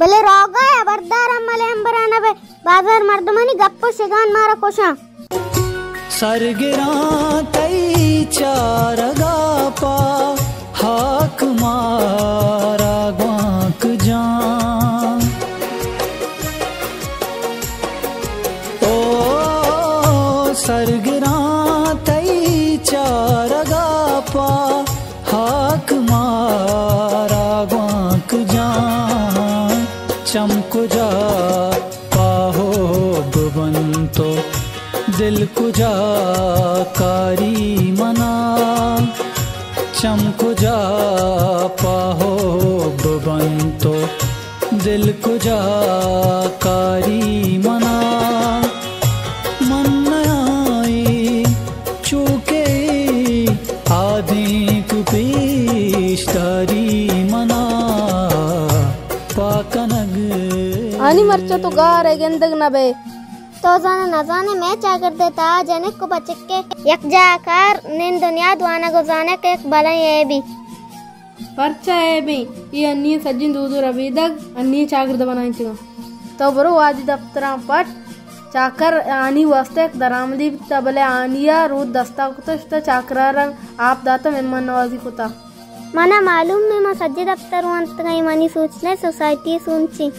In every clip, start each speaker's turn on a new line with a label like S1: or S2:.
S1: भले बाज़ार मर्दमनी गप्पो शिगान मारा कोशा
S2: सरगिरा तई चारगा पा हाक मारा ग्वांक जान ओ सरगिरा बुबंतो दिल कुजा कारी मना चमकुजा पाहो बुबंतो दिल कुजा कारी मना मन आई चूके आदि कुपेशकारी मना पाकनग
S3: आनी मरचो तो गा रहे गेंदग ना बे।
S1: तो जाने न जाने मैं क्या कर देता? जने को बचक के यक जाकर निन दुनिया दुआना गुजाने के एक बला ये भी।
S3: पर्चा है बे ये अन्नी सज्जिन दूधू रवीदग अन्नी चाकरद बनाइंचिगा तो बरो वादी दफ्तरा पट चाकर आनी वास्ते दरामदी तबले आनिया रूद दस्ता कुतश्त चाकरा रंग आप दाता मेहमान नवाजी कुता
S1: मना मालूम में मैं सज्जे दफ्तर अंत गई मनी सोचने सोसाइटी सुनची।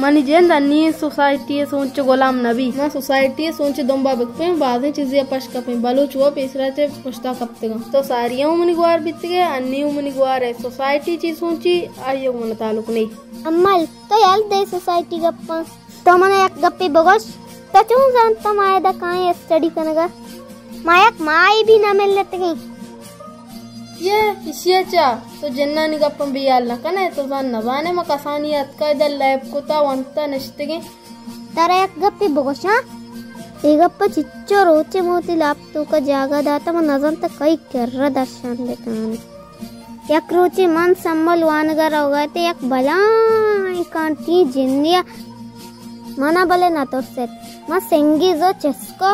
S3: मनी जेंद अन्नी सोसाइटी सोच गोलाम नबी। ना सोसाइटी सोच दोंबा बकपे बाधे चीज़ें पश कपे बलूच वो पेसरा चे पुश्ता कपतेगा तो सारिया उमनी गुआर बितगे अन्नी उमनी गुआर है। सोसाइटी चीज़ सोची आयो मन तालुक नहीं।
S1: अम्मल तो याल दे सोसाइटी गप्पा। तो मने एक गप्पी बगोश तो चूं जानता माया दा काहे स्टडी कनगा मायक माई भी ना मिल लेते गई।
S3: ये इसिया चा तो जन्ना नि गप्पन तो नवाने म कसानी लैब
S1: को ता वंता हाँ? चिच्चो रोचे मोती लाप तू का जागा दाता म नज़र त कई कर दर्शन दे एक रोचे मन सम्मल वानगर हो गए ते एक जिंदिया मना बले ना तो सेट मा सेंगी जो चस्को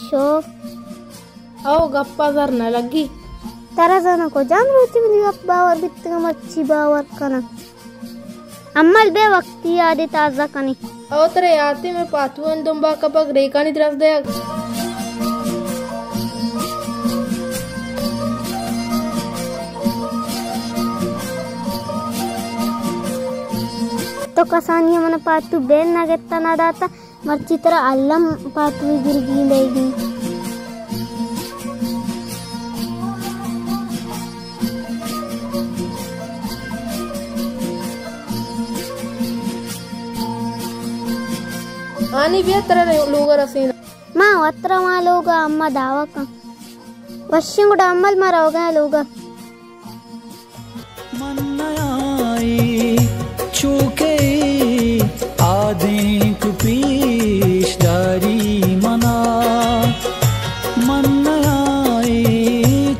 S1: शोक
S3: आओ गप्पा जर न लगी।
S1: तारा जाना को जान रोचे मिली गप्पा और बित्तगा मच्छी बावर कना अम्मल बे वक्ती आदि ताज़ा कनी।
S3: आओ तेरे आते में पाथुअन दुम्बा कपक रेखा नी तरफ़ दे।
S1: तो कसानिया मन पातु बेन ना गेत्ता ना दाता मर्ची तरह अल्लम पातु गिरगी लेगी
S3: Hani vi otra lugar así.
S1: మా ఉత్తరమాలుగా అమ్మ దావక. వర్షంగుడు అమ్మలు మరవగాలుగా మన్నయాయి
S2: చూకే ఆదేకు కుపీష్దారి మనా. మన్నయాయి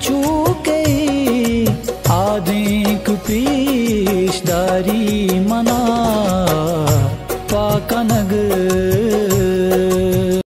S2: చూకే ఆదేకు కుపీష్దారి మనా.